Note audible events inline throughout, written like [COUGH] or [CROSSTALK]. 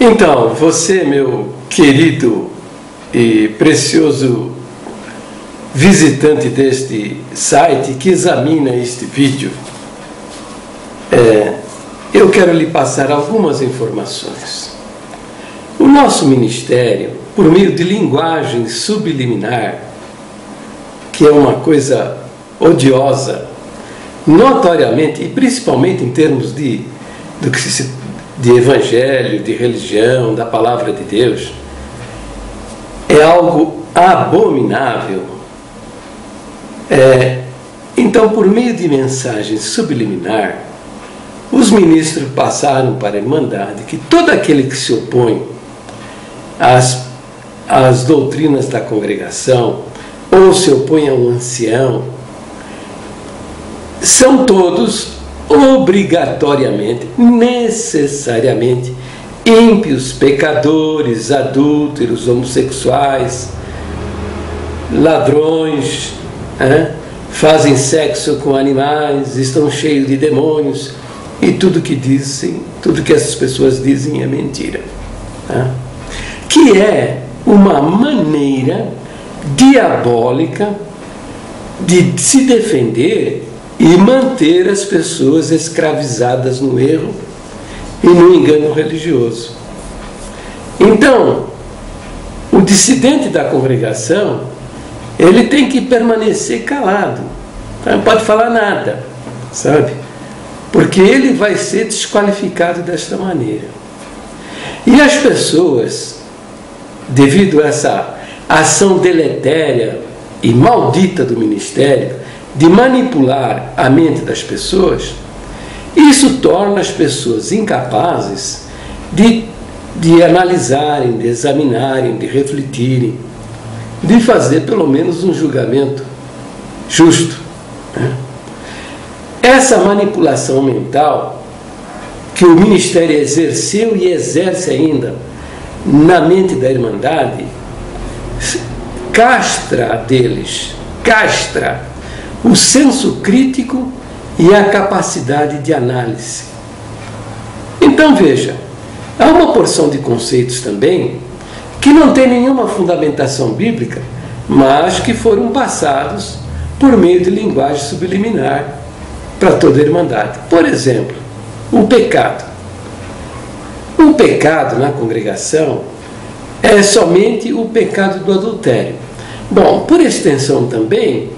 Então, você, meu querido e precioso visitante deste site que examina este vídeo, é, eu quero lhe passar algumas informações. O nosso ministério, por meio de linguagem subliminar, que é uma coisa odiosa, notoriamente e principalmente em termos de, do que se, de evangelho, de religião, da palavra de Deus, é algo abominável. É, então, por meio de mensagem subliminar, os ministros passaram para a Irmandade que todo aquele que se opõe às, às doutrinas da congregação ou se opõe a um ancião, são todos obrigatoriamente, necessariamente ímpios, pecadores, adúlteros, homossexuais, ladrões, fazem sexo com animais, estão cheios de demônios e tudo que dizem, tudo que essas pessoas dizem é mentira. Que é uma maneira diabólica de se defender e manter as pessoas escravizadas no erro e no engano religioso. Então, o dissidente da congregação, ele tem que permanecer calado, não pode falar nada, sabe? Porque ele vai ser desqualificado desta maneira. E as pessoas, devido a essa ação deletéria e maldita do ministério, de manipular a mente das pessoas, isso torna as pessoas incapazes de, de analisarem, de examinarem, de refletirem, de fazer pelo menos um julgamento justo. Né? Essa manipulação mental que o ministério exerceu e exerce ainda na mente da Irmandade castra deles, castra o senso crítico e a capacidade de análise. Então veja, há uma porção de conceitos também que não tem nenhuma fundamentação bíblica, mas que foram passados por meio de linguagem subliminar para toda a Irmandade. Por exemplo, o pecado. O pecado na congregação é somente o pecado do adultério. Bom, por extensão também,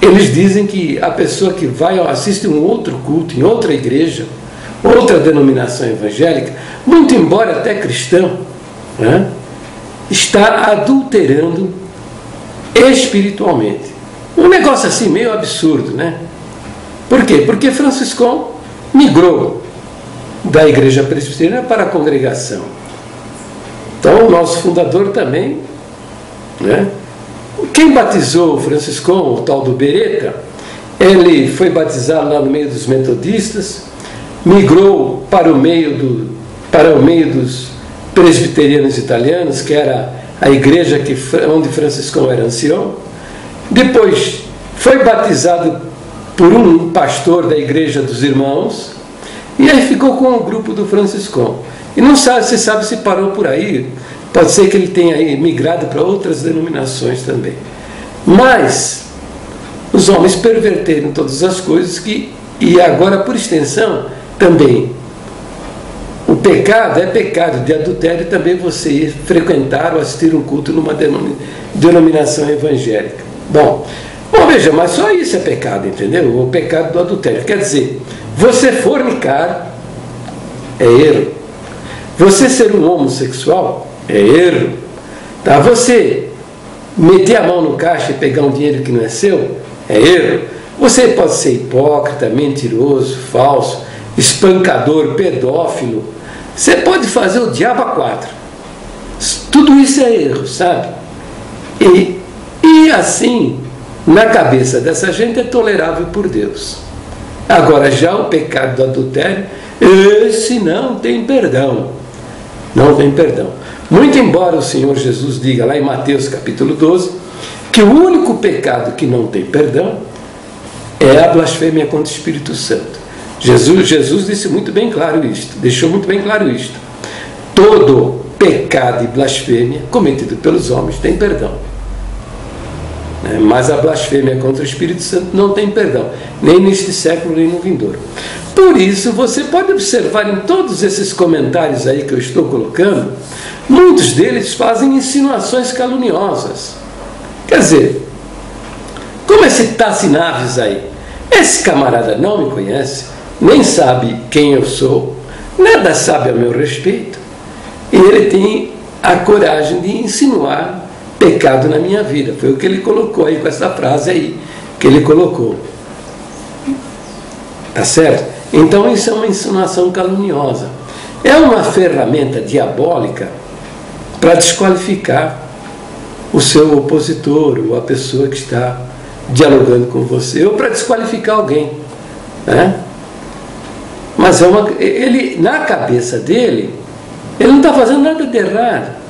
eles dizem que a pessoa que vai assiste um outro culto em outra igreja, outra denominação evangélica, muito embora até cristão, né, está adulterando espiritualmente. Um negócio assim meio absurdo, né? Por quê? Porque Franciscão migrou da igreja presbiteriana para a congregação. Então, o nosso fundador também, né? Quem batizou o Franciscão, o tal do Beretta, ele foi batizado lá no meio dos metodistas, migrou para o meio, do, para o meio dos presbiterianos italianos, que era a igreja que, onde Franciscão era ancião. Depois foi batizado por um pastor da igreja dos irmãos, e aí ficou com o grupo do Franciscão. E não sabe, se sabe se parou por aí, Pode ser que ele tenha migrado para outras denominações também. Mas os homens perverteram todas as coisas que, e agora por extensão, também o pecado é pecado de adultério também você frequentar ou assistir um culto numa denominação evangélica. Bom, bom, veja, mas só isso é pecado, entendeu? O pecado do adultério. Quer dizer, você fornicar é erro. Você ser um homossexual é erro. Tá? Você meter a mão no caixa e pegar um dinheiro que não é seu, é erro. Você pode ser hipócrita, mentiroso, falso, espancador, pedófilo. Você pode fazer o diabo a quatro. Tudo isso é erro, sabe? E, e assim, na cabeça dessa gente é tolerável por Deus. Agora, já o pecado do adultério, esse não tem perdão. Não tem perdão. Muito embora o Senhor Jesus diga lá em Mateus capítulo 12 que o único pecado que não tem perdão é a blasfêmia contra o Espírito Santo. Jesus, Jesus disse muito bem claro isto, deixou muito bem claro isto. todo pecado e blasfêmia cometido pelos homens tem perdão. Né? Mas a blasfêmia contra o Espírito Santo não tem perdão, nem neste século, nem no vindouro. Por isso, você pode observar em todos esses comentários aí que eu estou colocando, muitos deles fazem insinuações caluniosas. Quer dizer, como esse Tassi Naves aí, esse camarada não me conhece, nem sabe quem eu sou, nada sabe a meu respeito, e ele tem a coragem de insinuar pecado na minha vida. Foi o que ele colocou aí com essa frase aí que ele colocou. Tá certo? Então isso é uma insinuação caluniosa. É uma ferramenta diabólica para desqualificar o seu opositor ou a pessoa que está dialogando com você, ou para desqualificar alguém. Né? Mas é uma, ele, na cabeça dele, ele não está fazendo nada de errado.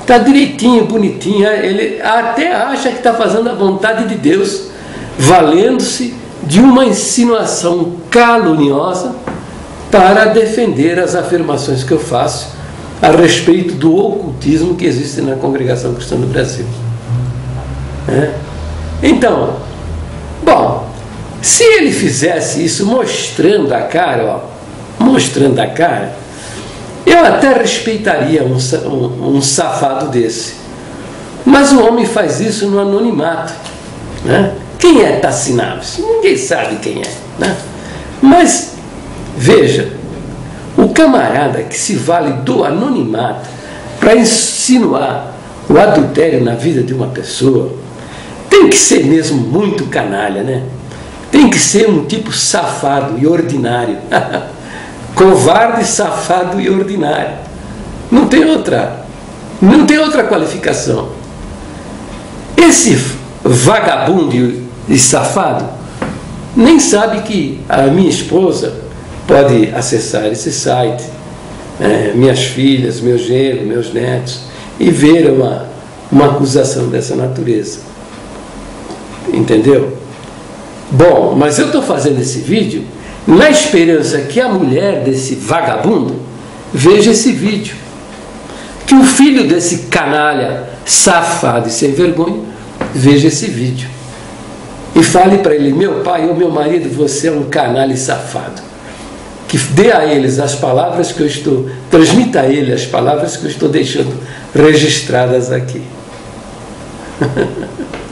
Está direitinho, bonitinho. Ele até acha que está fazendo a vontade de Deus, valendo-se de uma insinuação caluniosa para defender as afirmações que eu faço a respeito do ocultismo que existe na congregação cristã do Brasil. É? Então, bom, se ele fizesse isso mostrando a cara, ó, mostrando a cara, eu até respeitaria um, um, um safado desse. Mas o homem faz isso no anonimato. Né? Quem é Tassi Naves? Ninguém sabe quem é. Né? Mas, veja, o camarada que se vale do anonimato para insinuar o adultério na vida de uma pessoa, tem que ser mesmo muito canalha, né? Tem que ser um tipo safado e ordinário. [LAUGHS] Covarde, safado e ordinário. Não tem outra. Não tem outra qualificação. Esse vagabundo e safado nem sabe que a minha esposa pode acessar esse site, é, minhas filhas, meus genros, meus netos, e ver uma, uma acusação dessa natureza. Entendeu? Bom, mas eu estou fazendo esse vídeo na esperança que a mulher desse vagabundo veja esse vídeo. Que o filho desse canalha safado e sem vergonha veja esse vídeo. E fale para ele: meu pai ou meu marido, você é um canalha safado que dê a eles as palavras que eu estou, transmita a ele as palavras que eu estou deixando registradas aqui. [LAUGHS]